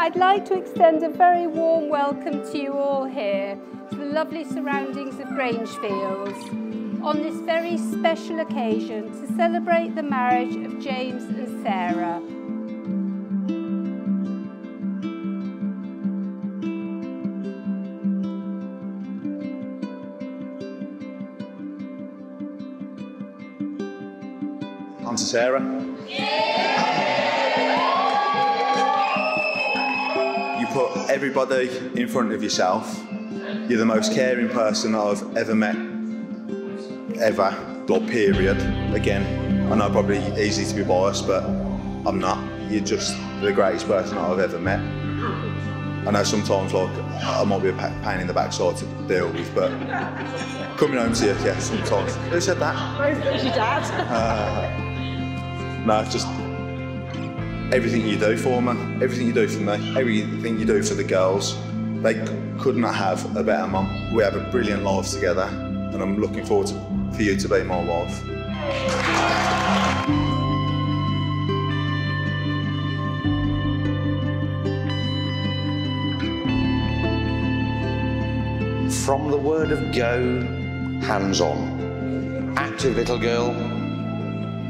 I'd like to extend a very warm welcome to you all here to the lovely surroundings of Grangefields on this very special occasion to celebrate the marriage of James and Sarah. to Sarah. You put everybody in front of yourself. You're the most caring person I've ever met, ever, or period. Again, I know probably easy to be biased, but I'm not. You're just the greatest person I've ever met. I know sometimes like I might be a pain in the backside to deal with, but coming home to you, yeah, sometimes. Who said that? Your dad. Uh, no, just everything you do for me, everything you do for me, everything you do for the girls. They could not have a better mum. We have a brilliant life together, and I'm looking forward to, for you to be my wife. From the word of go, hands on. Active little girl,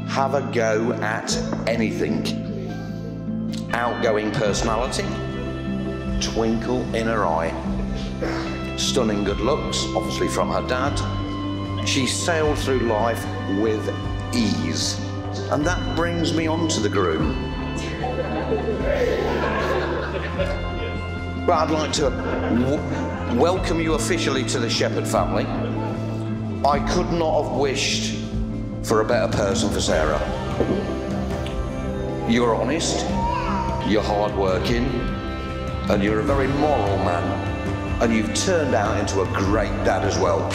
have a go at anything. Outgoing personality, twinkle in her eye, stunning good looks, obviously from her dad. She sailed through life with ease. And that brings me on to the groom. But I'd like to welcome you officially to the Shepherd family. I could not have wished for a better person for Sarah. You're honest, you're hardworking, and you're a very moral man. And you've turned out into a great dad as well.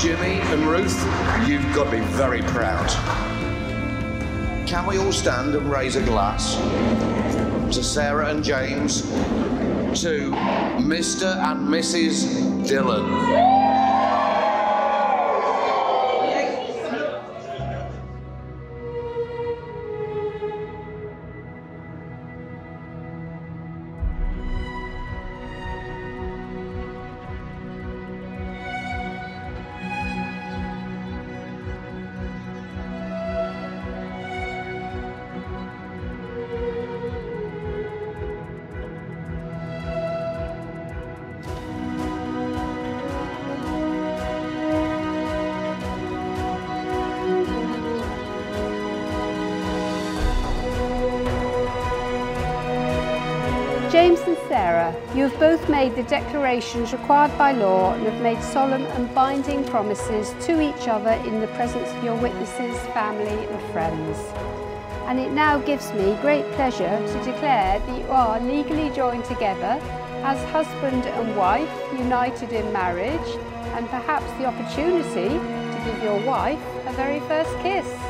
Jimmy and Ruth, you've got to be very proud. Can we all stand and raise a glass to Sarah and James to Mr. and Mrs. Dillon. James and Sarah, you have both made the declarations required by law and have made solemn and binding promises to each other in the presence of your witnesses, family and friends. And it now gives me great pleasure to declare that you are legally joined together as husband and wife, united in marriage, and perhaps the opportunity to give your wife a very first kiss.